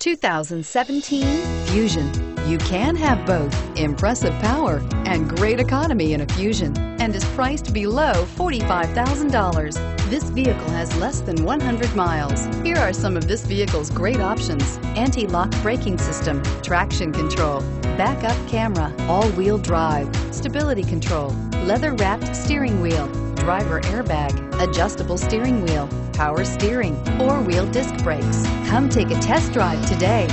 2017 Fusion. You can have both impressive power and great economy in a Fusion and is priced below $45,000. This vehicle has less than 100 miles. Here are some of this vehicle's great options. Anti-lock braking system, traction control, backup camera, all-wheel drive, stability control, leather-wrapped steering wheel, driver airbag, adjustable steering wheel, power steering, four-wheel disc brakes. Come take a test drive today.